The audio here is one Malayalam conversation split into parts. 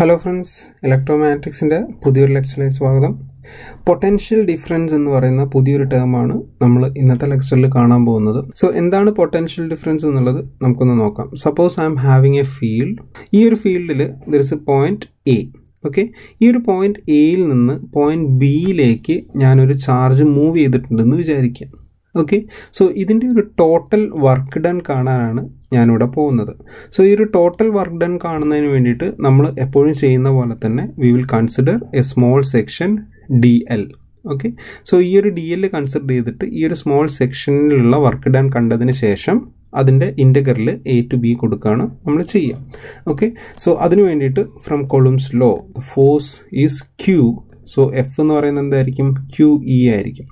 ഹലോ ഫ്രണ്ട്സ് ഇലക്ട്രോമാറ്റിക്സിന്റെ പുതിയൊരു ലെക്ചറിലേക്ക് സ്വാഗതം. പൊട്ടൻഷ്യൽ ഡിഫറൻസ് എന്ന് പറയുന്ന പുതിയൊരു ടേമാണ് നമ്മൾ ഇന്നത്തെ ലെക്ചറിൽ കാണാൻ പോകുന്നത്. സോ എന്താണ് പൊട്ടൻഷ്യൽ ഡിഫറൻസ് എന്നുള്ളത് നമുക്കൊന്ന് നോക്കാം. Suppose I am having a field ഈ ഒരു ഫീൽഡിൽ there is a point A okay ഈ ഒരു പോയിന്റ് എയിൽ നിന്ന് പോയിന്റ് ബിയിലേക്ക് ഞാനൊരു ചാർജ് മൂവ് ചെയ്തിട്ടുണ്ടെന്ന് വിചാരിക്കാം ഓക്കെ സോ ഇതിന്റെ ഒരു ടോട്ടൽ വർക്ക് ഡൺ കാണാനാണ് ഞാനിവിടെ പോകുന്നത്. സോ ഈ ഒരു ടോട്ടൽ വർക്ക് ഡൺ കാണുന്നതിന് വേണ്ടിയിട്ട് നമ്മൾ എപ്പോഴും ചെയ്യുന്ന പോലെ തന്നെ we will consider a small section D L okay so ഈ ഒരു ഡി എൽ കൺസിഡർ ചെയ്തിട്ട് ഈ ഒരു സ്മോൾ സെക്ഷനിലുള്ള വർക്ക് ഡൺ കണ്ടതിന് ശേഷം അതിന്റെ ഇന്റഗ്രൽ എ ടു ബി കൊടുക്കുകയാണ് നമ്മൾ ചെയ്യുക. ഓക്കെ സോ അതിന് വേണ്ടിയിട്ട് from Coulomb's law force is Q so F എന്ന് പറയുന്നത് എന്തായിരിക്കും? ക്യു ഇ ആയിരിക്കും.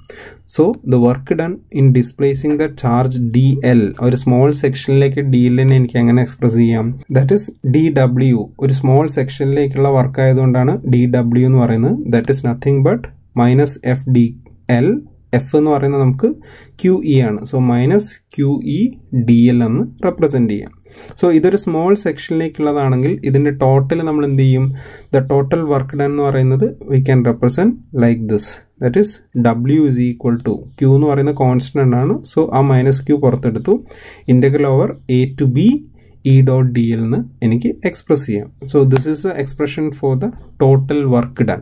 So the work done in displacing the charge D L ഒരു സ്മോൾ സെക്ഷനിലേക്ക് ഡി എല്ലിനെ എനിക്ക് എങ്ങനെ എക്സ്പ്രസ് ചെയ്യാം? ദാറ്റ് ഇസ് ഡി ഡബ്ല്യു ഒരു സ്മോൾ സെക്ഷനിലേക്കുള്ള വർക്ക് ആയതുകൊണ്ടാണ് ഡി ഡബ്ല്യു എന്ന് പറയുന്നത്. That is nothing but minus F D L F എന്ന് പറയുന്നത് നമുക്ക് ക്യു ഇ ആണ്. So minus Q E D L എന്ന് റെപ്രസെന്റ് ചെയ്യാം. സോ ഇതൊരു സ്മോൾ സെക്ഷനിലേക്കുള്ളതാണെങ്കിൽ ഇതിന്റെ ടോട്ടൽ നമ്മൾ എന്ത് ചെയ്യും? ദ ടോട്ടൽ വർക്ക് ഡൺ എന്ന് പറയുന്നത് we can represent like this that is W is equal to Q എന്ന് പറയുന്ന കോൺസ്റ്റന്റ് ആണ്. സോ ആ മൈനസ് ക്യൂ പുറത്തെടുത്തു. Integral over A to B E dot D L എന്ന് എനിക്ക് എക്സ്പ്രസ് ചെയ്യാം. So this is a expression for the total work done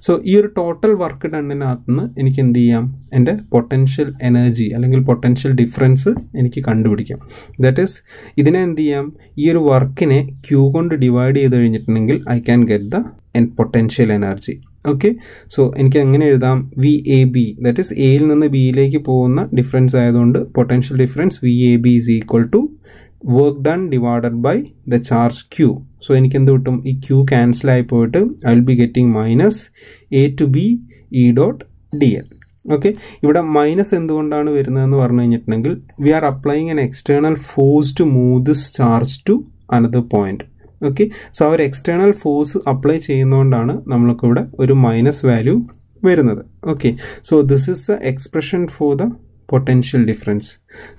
so ഈ ഒരു ടോട്ടൽ വർക്ക് ഡണ്ണിനകത്ത് നിന്ന് എനിക്ക് എന്ത് ചെയ്യാം? എന്റെ പൊട്ടൻഷ്യൽ എനർജി അല്ലെങ്കിൽ പൊട്ടൻഷ്യൽ ഡിഫറൻസ് എനിക്ക് കണ്ടുപിടിക്കാം. ദാറ്റ് ഈസ് ഇതിനെ എന്ത് ചെയ്യാം? ഈ ഒരു വർക്കിനെ ക്യൂ കൊണ്ട് ഡിവൈഡ് ചെയ്ത് കഴിഞ്ഞിട്ടുണ്ടെങ്കിൽ I can get the potential energy okay so എനിക്ക് എങ്ങനെ എഴുതാം? V A B that is എയിൽ നിന്ന് ബിയിലേക്ക് പോകുന്ന ഡിഫറൻസ് ആയതുകൊണ്ട് potential difference V A B is equal to work done divided by the charge Q so എനിക്ക് എന്ത് കിട്ടും? ഈ ക്യൂ ക്യാൻസൽ ആയി പോയിട്ട് I will be getting minus A to B E dot D L okay ഇവിടെ മൈനസ് എന്തുകൊണ്ടാണ് വരുന്നതെന്ന് പറഞ്ഞു കഴിഞ്ഞിട്ടുണ്ടെങ്കിൽ we are applying an external force to move this charge to another point okay so ആ ഒരു എക്സ്റ്റേണൽ ഫോഴ്സ് അപ്ലൈ ചെയ്യുന്നതുകൊണ്ടാണ് നമ്മൾക്കിവിടെ ഒരു മൈനസ് വാല്യൂ വരുന്നത്. Okay so this is a expression for the potential difference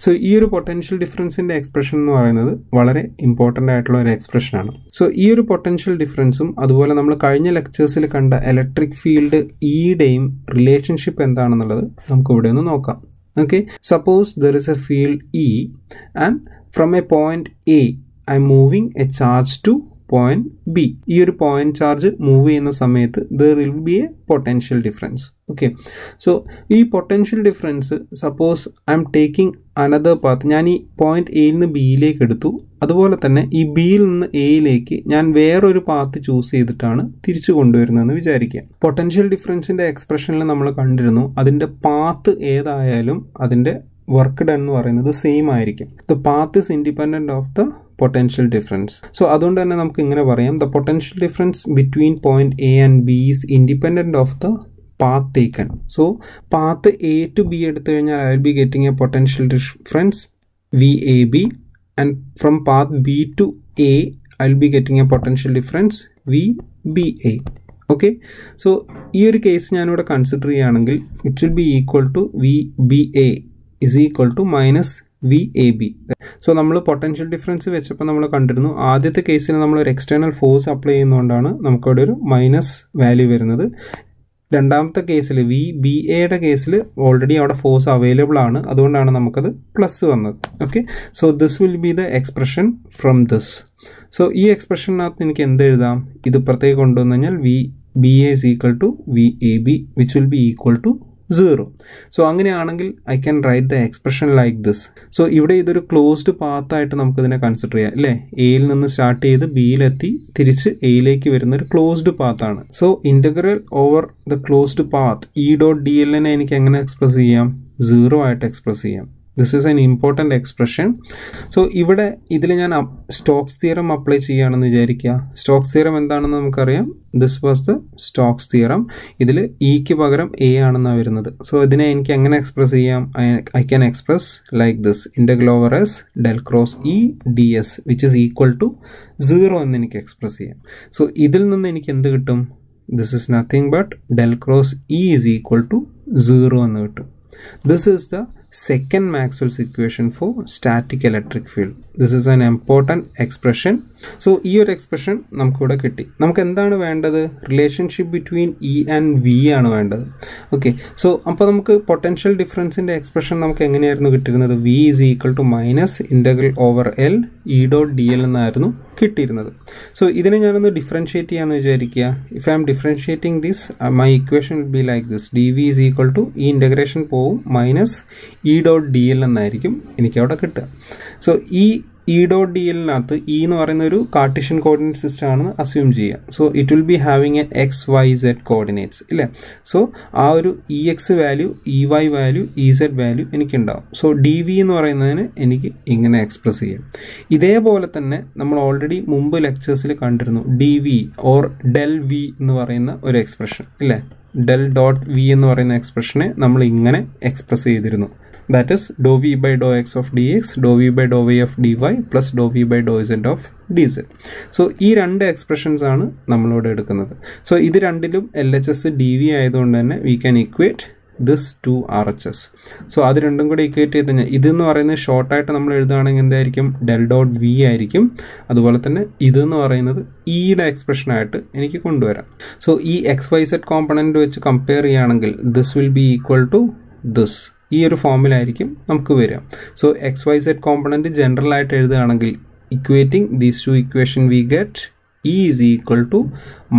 so ഈ ഒരു പൊട്ടൻഷ്യൽ ഡിഫറൻസിന്റെ എക്സ്പ്രഷൻ എന്ന് പറയുന്നത് വളരെ ഇമ്പോർട്ടന്റ് ആയിട്ടുള്ള ഒരു എക്സ്പ്രഷനാണ് സോ ഈ ഒരു പൊട്ടൻഷ്യൽ ഡിഫറൻസും അതുപോലെ നമ്മൾ കഴിഞ്ഞ ലെക്ചേഴ്സിൽ കണ്ട ഇലക്ട്രിക് ഫീൽഡ് ഇയുടെയും റിലേഷൻഷിപ്പ് എന്താണെന്നുള്ളത് നമുക്ക് ഇവിടെ ഒന്ന് നോക്കാം. Okay suppose there is a field E and from a point A I moving a charge to point B ഈ ഒരു പോയിന്റ് ചാർജ് മൂവ് ചെയ്യുന്ന സമയത്ത് there will be a potential difference okay so ഈ potential difference suppose I'm taking another path ഞാൻ ഈ പോയിന്റ് എയിൽ നിന്ന് ബിയിലേക്ക് എടുത്തു. അതുപോലെ തന്നെ ഈ ബിയിൽ നിന്ന് എയിലേക്ക് ഞാൻ വേറൊരു പാത്ത് ചൂസ് ചെയ്തിട്ടാണ് തിരിച്ചു കൊണ്ടുവരുന്നതെന്ന് വിചാരിക്കുക. പൊട്ടൻഷ്യൽ ഡിഫറൻസിന്റെ എക്സ്പ്രഷനിൽ നമ്മൾ കണ്ടിരുന്നു. അതിന്റെ പാത്ത് ഏതായാലും അതിന്റെ വർക്ക് ഡൺ എന്ന് പറയുന്നത് സെയിം ആയിരിക്കും. The path is independent of the potential difference so അതുകൊണ്ട് തന്നെ നമുക്ക് ഇങ്ങനെ പറയാം. The potential difference between point A and B is independent of the path taken so path A to B എടുത്തു കഴിഞ്ഞാൽ I will be getting a potential difference V A B and from path B to A I will be getting a potential difference V B A okay so ഈ ഒരു കേസ് ഞാനിവിടെ കൺസിഡർ ചെയ്യുകയാണെങ്കിൽ it will be equal to V B A is equal to minus V A B so നമ്മൾ പൊട്ടൻഷ്യൽ ഡിഫറൻസ് വെച്ചപ്പോൾ നമ്മൾ കണ്ടിരുന്നു ആദ്യത്തെ കേസിൽ നമ്മൾ ഒരു എക്സ്റ്റേണൽ ഫോഴ്സ് അപ്ലൈ ചെയ്യുന്നതുകൊണ്ടാണ് നമുക്കവിടെ ഒരു മൈനസ് വാല്യൂ വരുന്നത്. രണ്ടാമത്തെ കേസിൽ വി ബി എയുടെ കേസിൽ ഓൾറെഡി അവിടെ ഫോഴ്സ് അവൈലബിൾ ആണ്. അതുകൊണ്ടാണ് നമുക്കത് പ്ലസ് വന്നത്. Okay so this will be the expression from this so ഈ എക്സ്പ്രഷനകത്ത് എനിക്ക് എന്ത് എഴുതാം? ഇത് ഇപ്പുറത്തേക്ക് കൊണ്ടുവന്നു കഴിഞ്ഞാൽ V B A equal to V A B which will be equal to zero so അങ്ങനെയാണെങ്കിൽ I can write the expression like this so ഇവിടെ ഇതൊരു ക്ലോസ്ഡ് പാത്തായിട്ട് നമുക്ക് ഇതിനെ കൺസിഡർ ചെയ്യാം അല്ലേ? എയിൽ നിന്ന് സ്റ്റാർട്ട് ചെയ്ത് ബിയിലെത്തി തിരിച്ച് എയിലേക്ക് വരുന്ന ഒരു ക്ലോസ്ഡ് ആണ്. So integral over the closed path E dot D എല്ലിനെ എനിക്ക് എങ്ങനെ എക്സ്പ്രസ് ചെയ്യാം? സീറോ ആയിട്ട് എക്സ്പ്രസ് ചെയ്യാം. This is an important expression so ഇവിടെ ഇതിൽ ഞാൻ സ്റ്റോക്സ് തിയറം അപ്ലൈ ചെയ്യുകയാണെന്ന് വിചാരിക്കുക. സ്റ്റോക്സ് തിയറം എന്താണെന്ന് നമുക്കറിയാം. This was the Stokes theorem. ഇതിൽ ഇക്ക് പകരം എ ആണെന്നാണ് വരുന്നത്. സോ ഇതിനെ എനിക്ക് എങ്ങനെ എക്സ്പ്രസ് ചെയ്യാം? I can express like this integral over S del cross E D S which is equal to zero എന്ന് എനിക്ക് എക്സ്പ്രസ് ചെയ്യാം. സോ ഇതിൽ നിന്ന് എനിക്ക് എന്ത് കിട്ടും? This is nothing but del cross E is equal to zero എന്ന് കിട്ടും. This is the second Maxwell's equation for static electric field. This is an important expression so ഈ ഒരു എക്സ്പ്രഷൻ നമുക്കിവിടെ കിട്ടി. നമുക്ക് എന്താണ് വേണ്ടത്? Relationship between E and V ആണ് വേണ്ടത്. ഓക്കെ സോ അപ്പോൾ നമുക്ക് പൊട്ടൻഷ്യൽ ഡിഫറൻസിന്റെ എക്സ്പ്രഷൻ നമുക്ക് എങ്ങനെയായിരുന്നു കിട്ടിയിരുന്നത്? V is equal to minus integral over L E dot D L എന്നായിരുന്നു കിട്ടിയിരുന്നത്. സോ ഇതിനെ ഞാനൊന്ന് ഡിഫറൻഷിയേറ്റ് ചെയ്യാമെന്ന് വിചാരിക്കുക. If I'm differentiating this my equation will be like this D V is equal to ഈ ഇന്റഗ്രേഷൻ പോവും minus E dot D L എന്നായിരിക്കും എനിക്കവിടെ കിട്ടുക. സോ ഈ ഇ ഡോട്ട് ഡി എല്ലിനകത്ത് ഇ എന്ന് പറയുന്ന ഒരു കാർട്ടീഷ്യൻ കോർഡിനേറ്റ് സിസ്റ്റം ആണെന്ന് അസ്യൂം ചെയ്യുക so it will be having a X Y Z coordinates ഇല്ലേ? സോ ആ ഒരു E X value E Y value E Z value എനിക്കുണ്ടാവും. So D V എന്ന് പറയുന്നതിന് എനിക്ക് ഇങ്ങനെ എക്സ്പ്രസ് ചെയ്യാം. ഇതേപോലെ തന്നെ നമ്മൾ ഓൾറെഡി മുമ്പ് ലെക്ചേഴ്സിൽ കണ്ടിരുന്നു D V or del V എന്ന് പറയുന്ന ഒരു എക്സ്പ്രഷൻ ഇല്ലേ? ഡെൽ ഡോട്ട് വി എന്ന് പറയുന്ന എക്സ്പ്രഷനെ നമ്മൾ ഇങ്ങനെ എക്സ്പ്രസ് ചെയ്തിരുന്നു. That is dou v by dou x of dx dou v by dou y of dy plus dou v by dou z of dz. So ഈ രണ്ട് എക്സ്പ്രഷൻസ് ആണ് നമ്മളോട് എടുക്കുന്നത്. സോ ഇത് രണ്ടിലും L H S D V ആയതുകൊണ്ട് തന്നെ we can equate this to R H S so അത് രണ്ടും കൂടി ഇക്വേറ്റ് ചെയ്ത് കഴിഞ്ഞാൽ ഇതെന്ന് പറയുന്നത് ഷോർട്ടായിട്ട് നമ്മൾ എഴുതുകയാണെങ്കിൽ എന്തായിരിക്കും? ഡെൽ ഡോട്ട് വി ആയിരിക്കും. അതുപോലെ തന്നെ ഇതെന്ന് പറയുന്നത് ഇയുടെ എക്സ്പ്രഷനായിട്ട് എനിക്ക് കൊണ്ടുവരാം. സോ ഈ എക്സ് വൈ സെഡ് കോമ്പണന്റ് വെച്ച് കമ്പയർ ചെയ്യുകയാണെങ്കിൽ this will be equal to this ഈ ഒരു ഫോമിലായിരിക്കും നമുക്ക് വരിക. So X Y Z component general ആയിട്ട് എഴുതുകയാണെങ്കിൽ equating these two equation we get E is equal to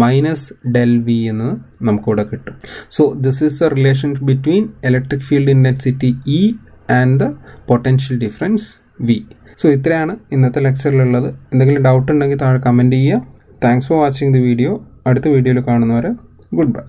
minus del V എന്ന് നമുക്കിവിടെ കിട്ടും. So this is a relation between electric field intensity E and the potential difference V so ഇത്രയാണ് ഇന്നത്തെ ലെക്ചറിലുള്ളത് എന്തെങ്കിലും ഡൗട്ട് ഉണ്ടെങ്കിൽ താഴെ കമന്റ് ചെയ്യുക. Thanks for watching the video അടുത്ത വീഡിയോയിൽ കാണുന്നവരെ ഗുഡ് ബൈ